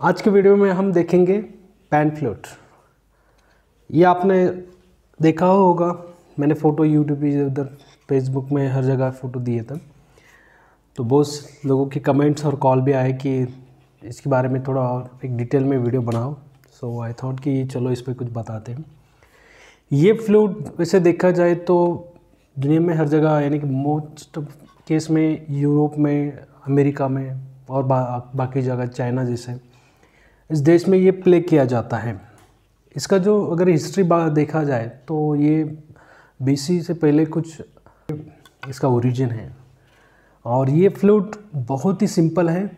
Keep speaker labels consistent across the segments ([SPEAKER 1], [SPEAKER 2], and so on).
[SPEAKER 1] आज के वीडियो में हम देखेंगे पैन फ्लूट। ये आपने देखा होगा मैंने फ़ोटो यूट्यूब पे उधर फेसबुक में हर जगह फ़ोटो दिए थे। तो बहुत लोगों के कमेंट्स और कॉल भी आए कि इसके बारे में थोड़ा और एक डिटेल में वीडियो बनाओ। सो आई थॉट कि चलो इस पर कुछ बताते हैं। ये फ्लूट वैसे देखा जाए तो दुनिया में हर जगह यानी कि मोस्ट केस में यूरोप में अमेरिका में और बा, बाकी जगह चाइना जैसे। इस देश में ये प्ले किया जाता है। इसका जो अगर हिस्ट्री देखा जाए तो ये बीसी से पहले कुछ इसका ओरिजिन है। और ये फ्लूट बहुत ही सिंपल है।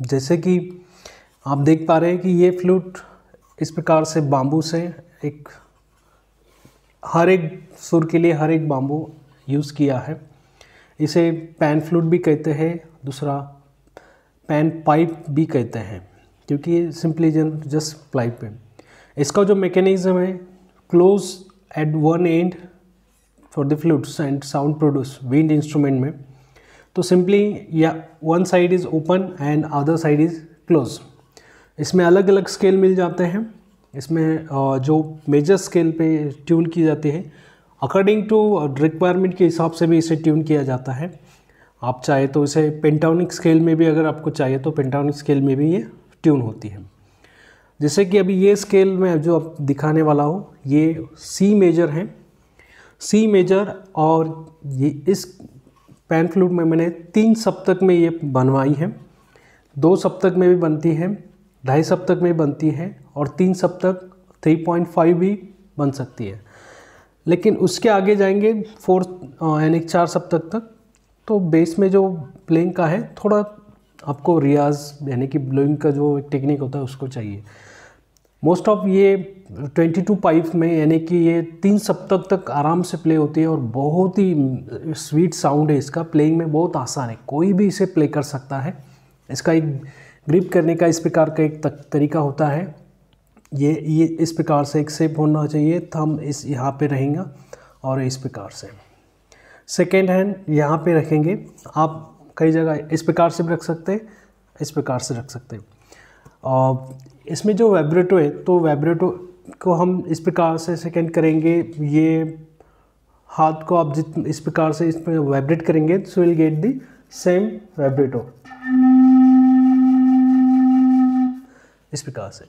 [SPEAKER 1] जैसे कि आप देख पा रहे हैं कि ये फ्लूट इस प्रकार से बाम्बू से एक, हर एक सुर के लिए हर एक बाम्बू यूज़ किया है। इसे पैन फ्लूट भी कहते हैं, दूसरा पैन पाइप भी कहते हैं। क्योंकि सिंपली जस्ट पाइप है इसका जो मैकेनिज्म है close at one and for the flutes and sound produce wind instrument में तो सिंपली या one side is open and other side is close इसमें अलग अलग स्केल मिल जाते हैं। इसमें जो मेजर स्केल पे ट्यून की जाती है अकॉर्डिंग टू रिक्वायरमेंट के हिसाब से भी इसे ट्यून किया जाता है। आप चाहे तो इसे पेंटाउनिक स्केल में भी अगर आपको चाहिए तो पेंटाउनिक स्केल में भी ये ट्यून होती है। जैसे कि अभी ये स्केल में जो अब दिखाने वाला हो, ये सी मेजर है। सी मेजर और ये इस पैन फ्लूट में मैंने तीन सप्तक में ये बनवाई है। दो सप्तक में भी बनती है, ढाई सप्तक में बनती है और तीन सप्तक 3.5 भी बन सकती है। लेकिन उसके आगे जाएँगे फोर यानी चार सप्तक तक। तो बेस में जो प्लेइंग का है, थोड़ा आपको रियाज, यानी कि ब्लोइंग का जो टेक्निक होता है उसको चाहिए। मोस्ट ऑफ़ ये 22 पाइप में, यानी कि ये तीन सप्तक तक आराम से प्ले होती है और बहुत ही स्वीट साउंड है इसका। प्लेइंग में बहुत आसान है। कोई भी इसे प्ले कर सकता है। इसका एक ग्रिप करने का इस प्रकार का एक तरीका होता है। ये ये इस प्रकार से एक सेप होना चाहिए। थम इस यहाँ पे रहेगा और इस प्रकार से। सेकेंड हैंड यहाँ पे रखेंगे। आप कई जगह इस प्रकार से भी रख सकते हैं, इस प्रकार से रख सकते हैं। और इसमें जो वाइब्रेटो है तो वाइब्रेटो को हम इस प्रकार से सेकेंड करेंगे, ये हाथ को आप जित, इस प्रकार से इसमें वाइब्रेट करेंगे so will get the same vibrato इस प्रकार से।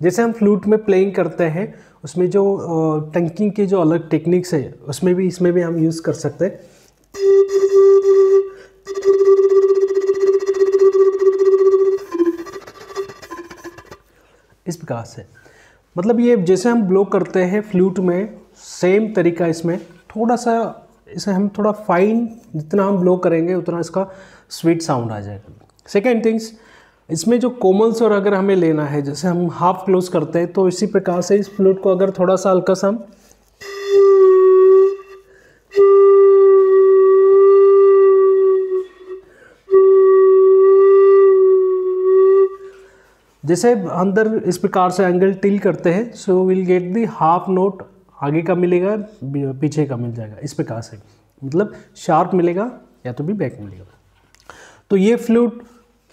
[SPEAKER 1] जैसे हम फ्लूट में प्लेइंग करते हैं, उसमें जो टंकिंग के जो अलग टेक्निक्स है, उसमें भी, इसमें भी हम यूज़ कर सकते हैं। इस है। मतलब ये जैसे हम ब्लो करते हैं फ्लूट में सेम तरीका इसमें। थोड़ा सा इसे हम थोड़ा फाइन जितना हम ब्लो करेंगे, उतना इसका स्वीट साउंड आ जाएगा। सेकेंड थिंग्स इसमें जो कोमल्स और अगर हमें लेना है, जैसे हम हाफ़ क्लोज करते हैं तो इसी प्रकार से इस फ्लूट को अगर थोड़ा सा हल्का सा हम जैसे अंदर इस प्रकार से एंगल टिल करते हैं so will get the half note आगे का मिलेगा पीछे का मिल जाएगा, इस प्रकार से। मतलब शार्प मिलेगा या तो भी बैक मिलेगा। तो ये फ्लूट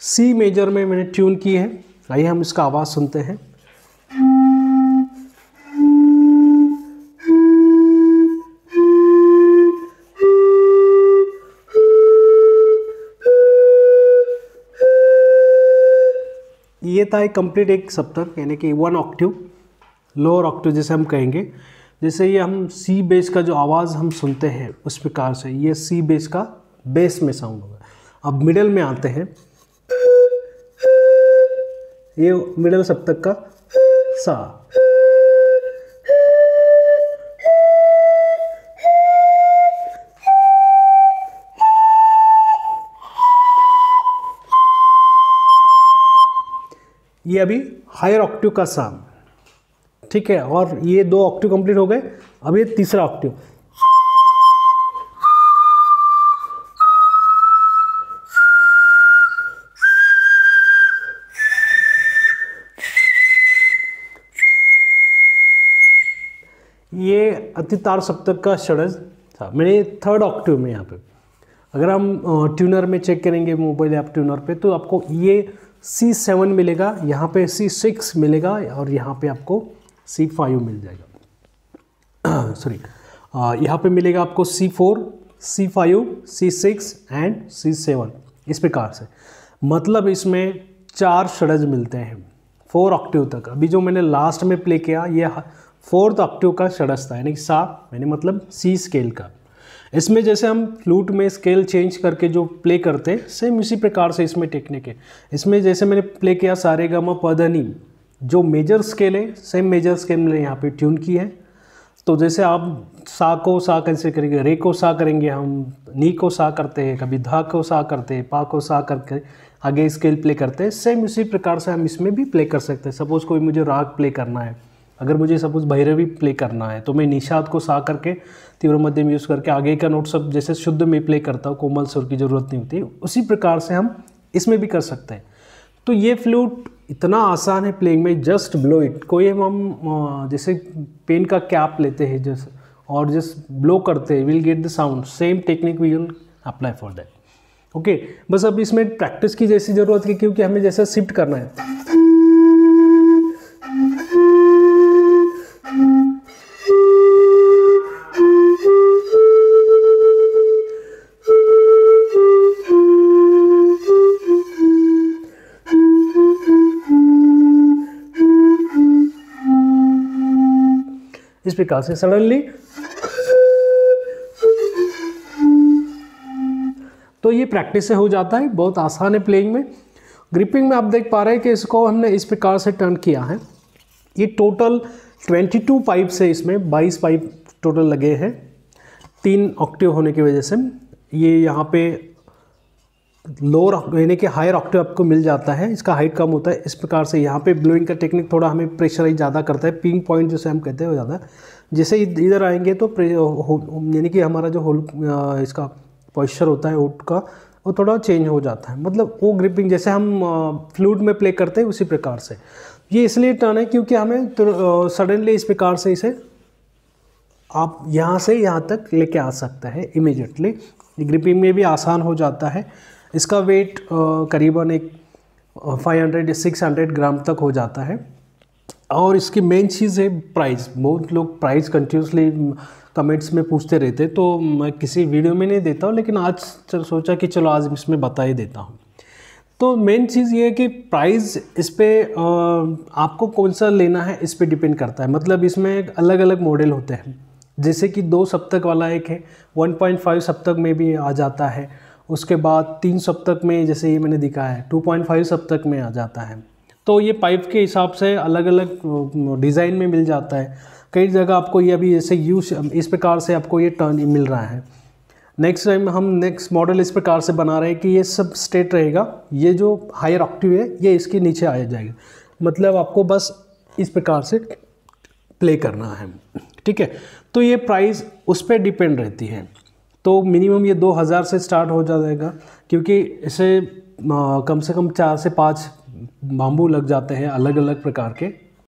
[SPEAKER 1] सी मेजर में मैंने ट्यून की है। आइए हम इसका आवाज़ सुनते हैं। ये था एक कंप्लीट एक सप्तक, यानी कि वन ऑक्टिव लोअर ऑक्टिव जिसे हम कहेंगे। जैसे ये हम सी बेस का जो आवाज़ हम सुनते हैं उस प्रकार से, ये सी बेस का बेस में साउंड होगा। अब मिडल में आते हैं। ये मिडल सप्तक का सा। ये अभी हायर ऑक्टिव का साम ठीक है, और ये दो ऑक्टिव कंप्लीट हो गए। अब ये तीसरा ऑक्टिव ये अतितार सप्तक का षडज था। मैंने थर्ड ऑक्टिव में यहाँ पे। अगर हम ट्यूनर में चेक करेंगे मोबाइल ऐप ट्यूनर पे तो आपको ये सी सेवन मिलेगा, यहाँ पे सी सिक्स मिलेगा और यहाँ पे आपको सी फाइव मिल जाएगा। सॉरी यहाँ पे मिलेगा आपको C four C five C six and C seven इस प्रकार से। मतलब इसमें चार षडज मिलते हैं फोर ऑक्टिव तक। अभी जो मैंने लास्ट में प्ले किया, ये फोर्थ ऑक्टिव का षडज था, यानी सा, यानी मतलब सी स्केल का। इसमें जैसे हम फ्लूट में स्केल चेंज करके जो प्ले करते हैं सेम इसी प्रकार से इसमें टेक्निक है। इसमें जैसे मैंने प्ले किया सारे गामा पदनी, जो मेजर स्केल है सेम मेजर स्केल मैंने यहाँ पे ट्यून की है। तो जैसे आप सा को सा कैसे करेंगे, रे को सा करेंगे, हम नी को सा करते हैं, कभी धा को सा करते हैं, पा को सा करके आगे स्केल प्ले करते हैं सेम उसी प्रकार से हम इसमें भी प्ले कर सकते हैं। सपोज़ कोई मुझे राग प्ले करना है अगर मुझे सपोज़ भैरवी प्ले करना है तो मैं निषाद को सा करके तीव्र मध्यम यूज़ करके आगे का नोट सब जैसे शुद्ध में प्ले करता हूँ, कोमल सुर की ज़रूरत नहीं होती, उसी प्रकार से हम इसमें भी कर सकते हैं। तो ये फ्लूट इतना आसान है प्लेइंग में जस्ट ब्लो इट कोई हम जैसे पेन का कैप लेते हैं, जैसे, और जस्ट ब्लो करते हैं will get the sound same technique we will apply for that okay बस अब इसमें प्रैक्टिस की जैसी ज़रूरत है, क्योंकि हमें जैसे शिफ्ट करना है। से सडनली तो ये प्रैक्टिस से हो जाता है, बहुत आसान है प्लेइंग में। ग्रिपिंग में आप देख पा रहे हैं कि इसको हमने इस प्रकार से टर्न किया है। ये टोटल 22 पाइप से इसमें 22 पाइप टोटल लगे हैं। तीन ऑक्टिव होने की वजह से। ये यहाँ पे लोअर यानी कि हायर ऑक्टिव आपको मिल जाता है, इसका हाइट कम होता है। इस प्रकार से यहाँ पे ब्लोइंग का टेक्निक थोड़ा हमें प्रेशराइज ज़्यादा करता है। पिंग पॉइंट जैसे हम कहते हैं वो ज़्यादा जैसे इधर आएँगे तो यानी कि हमारा जो होल इसका पॉइस्चर होता है ओट का, वो थोड़ा चेंज हो जाता है। मतलब वो ग्रिपिंग जैसे हम फ्लूड में प्ले करते हैं, उसी प्रकार से। ये इसलिए टर्न है क्योंकि हमें तो सडनली इस प्रकार से इसे आप यहाँ से यहाँ तक लेके आ सकते हैं इमीडिएटली ग्रिपिंग में भी आसान हो जाता है। इसका वेट करीबन एक 500 600 ग्राम तक हो जाता है। और इसकी मेन चीज़ है प्राइस बहुत लोग प्राइस कंटिन्यूसली कमेंट्स में पूछते रहते तो मैं किसी वीडियो में नहीं देता हूँ, लेकिन आज चल, सोचा कि चलो आज इसमें बता ही देता हूँ। तो मेन चीज़ ये है कि प्राइस इस पर आपको कौन सा लेना है इस पर डिपेंड करता है। मतलब इसमें अलग अलग मॉडल होते हैं। जैसे कि दो सप्तक वाला एक है 1.5 सप्तक में भी आ जाता है। उसके बाद तीन सप्तक में जैसे ये मैंने दिखा है 2.5 सप्तक में आ जाता है। तो ये पाइप के हिसाब से अलग अलग डिज़ाइन में मिल जाता है। कई जगह आपको ये अभी जैसे यूज़ इस प्रकार से आपको ये टर्न मिल रहा है। नेक्स्ट टाइम हम नेक्स्ट मॉडल इस प्रकार से बना रहे हैं कि ये सब स्टेट रहेगा, ये जो हायर ऑक्टिव है, ये इसके नीचे आ जाएगा। मतलब आपको बस इस प्रकार से प्ले करना है। ठीक है? तो ये प्राइस उस पर डिपेंड रहती है। तो मिनिमम ये दो हज़ार से स्टार्ट हो जाएगा, क्योंकि इसे कम से कम चार से पाँच बाम्बू लग जाते हैं अलग अलग प्रकार के।